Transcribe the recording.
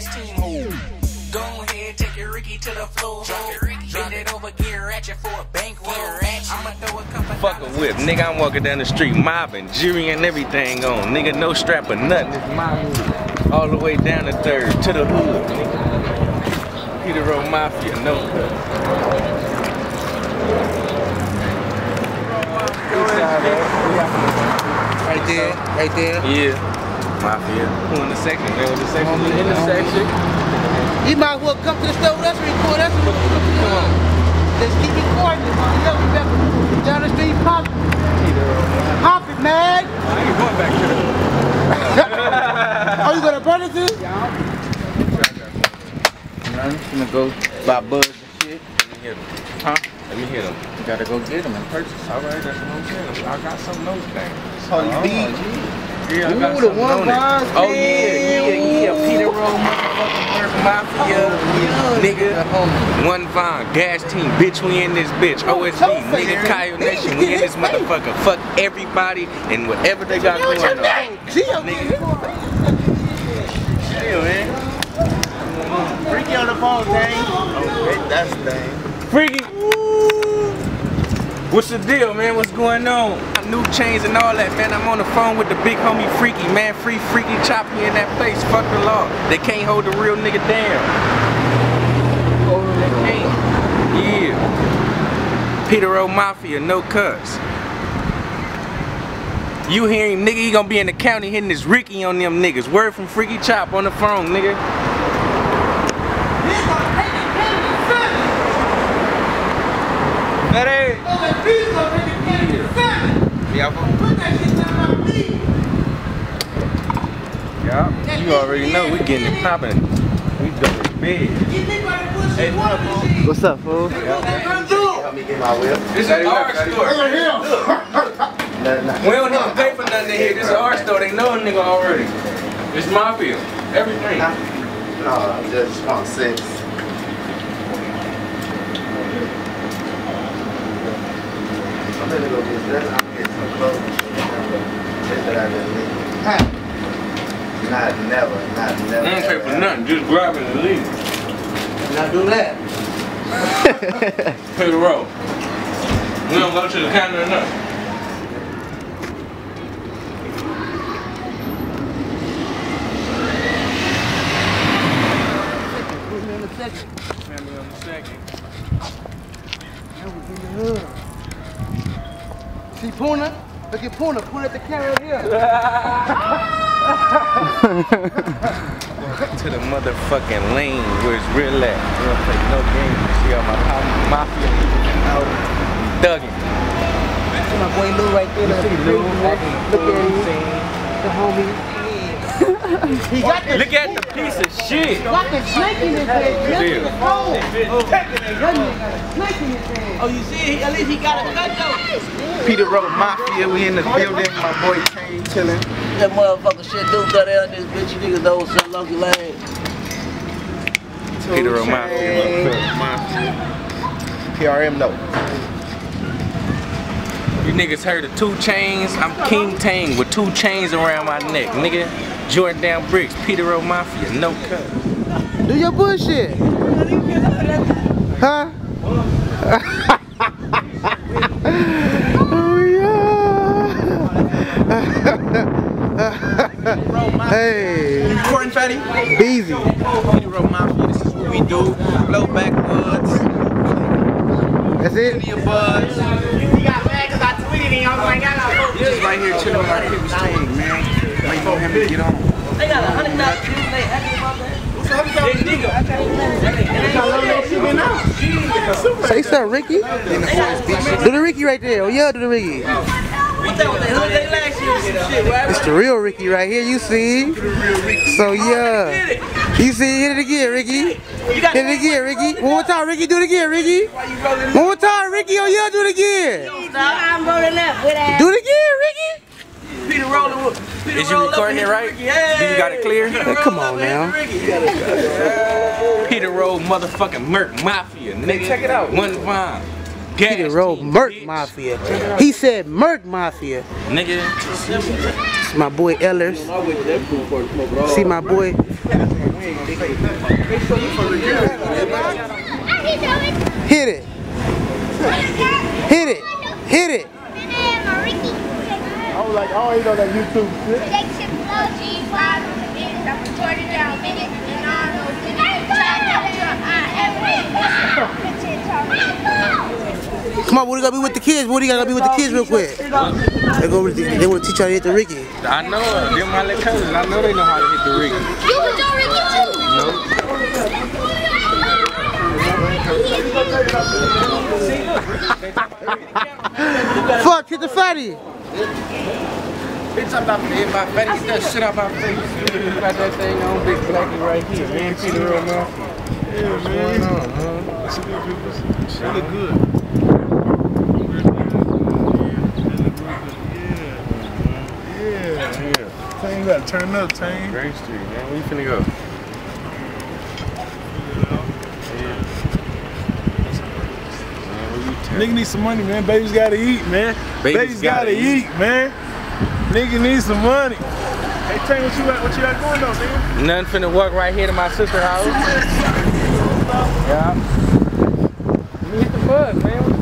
gas team. Go ahead, take your Ricky to the floor. Bend it over, gear ratchet for a bankroll. I'ma throw a couple Fucking whip, nigga. I'm walking down the street mobbing, jury and everything on. Nigga, no strap or nothing. It's my hood. All the way down the third to the hood. nigga. Peter Road Mafia, no cut. Right there, right there. Yeah. Mafia. Who in the section? Man, in the section. In the intersection. You might as well come to the store with us and record us. Come on. Let's keep recording it. You know we better down the street pop. Pop it, man. I ain't going back to the Oh, you gonna burn it too? I'm gonna go buy Buzz and shit. Let me hit him. Huh? Let me hit him. You gotta go get them and purchase. All right, that's what I'm saying. I got some of those things. Oh, you oh, beat. Yeah, I Ooh, got the one on it. Oh man. yeah, yeah, yeah. Peter Roll, motherfucking Murph Mafia, nigga. One Vine, gas team, bitch. We in this bitch. OSB, nigga. Kyle Nation, we in this motherfucker. Fuck everybody and whatever they got going on. Gio, Chill, man. Freaky on the phone, dang. Okay, that's dang. Freaky. What's the deal, man? What's going on? New chains and all that, man. I'm on the phone with the big homie Freaky, man. Free Freaky chop me in that place. Fuck the law. They can't hold the real nigga down. They can't. Yeah. Peter O Mafia, no cuts. You hear him, nigga, he gonna be in the county hitting this Ricky on them niggas. Word from Freaky Chop on the phone, nigga. That Yeah, you already know we getting it popping. We going big. Hey, What's up, fool? This is our store. We don't even pay for nothing here. This is our store. They know a nigga already. It's mafia. Everything. No, I just want six. I'm gonna go get this. I'm gonna get some clothes. Shit that I. Not never, not I never. don't pay for nothing. Just grab it and leave. Now do that. Pay the roll. We don't go to the counter or nothing. Look at Puna. Puna at the camera here. to the motherfucking lane where it's real at. We don't play no games. You see all my mafia out thugging. See my boy Lou right there. You see Lou? Look at him. The homie. He got the Look at the piece of shit. got the snake in his head. Look at the phone. That nigga got a snake in his head. Oh, you see, at least he got a cut though. Peter Road Mafia, we in the building. My boy Kane chilling. That motherfucker shit do got out this bitch. You niggas know some lucky lane. Peter O Mafia. PRM no. You niggas heard of two chains? I'm King Tang with two chains around my neck, nigga. Jordan down bricks, Peter O Mafia, no cut. Do your bullshit. Huh? oh yeah. hey. Recording fatty. Beezy. Peter Road Mafia, this is what we do. Blow backwoods. That's it? Your buzz. He got mad because I tweeted him. I was like, I got Just right here chilling with our people's thing, man. Waiting for him to get on. They got a hundred thousand views. They happy about that. Say something, Ricky. Do the Ricky right there. Oh yeah, do the Ricky. What that was? They hood they last year or some shit, right? It's the real Ricky right here, you see. So yeah. You see, hit it again, Ricky. Hit it again, Ricky. One more time, Ricky, do it again, Ricky. One more time, Ricky. Oh yeah, do it again. I'm rolling up with that. Do it again, Ricky. Peter rolling with. Peter Is you roll up recording it right? Ricky. Hey. You got it clear? Peter Come on now. Ricky. You got it. Peter Road motherfucking Merc Mafia, nigga. Check it out. One Vine. Gas Peter Road team, Merc bitch. Mafia. He said Merc Mafia. Nigga. See my boy Ellers. See my boy. Hit it. Hit it. Hit it. I was like, you know that YouTube shit. Come on, Woody gotta be with the kids. Woody gotta be with the kids real quick. They go. with the- They want to teach you how to hit the Ricky. I know, them my little cousins. I know they know how to hit the Ricky. Fuck, hit the fatty. Bitch, I'm about to hit my face. Get that shit out my face. You got that thing on, big blackie right here. Man, Peter Real Mafia. What's going on, huh? She look good. Yeah, yeah. Tang, you gotta turn up, Tang. Great Street, man. Where you finna go? Man, where you tell- Nigga need some money, man. Baby's gotta eat, man. Baby's Baby's, gotta, gotta eat. man. Nigga need some money. Hey, Tank, what you got, what you got going on, nigga? Nothing finna walk right here to my sister's house. yeah. Let me hit the bug, man.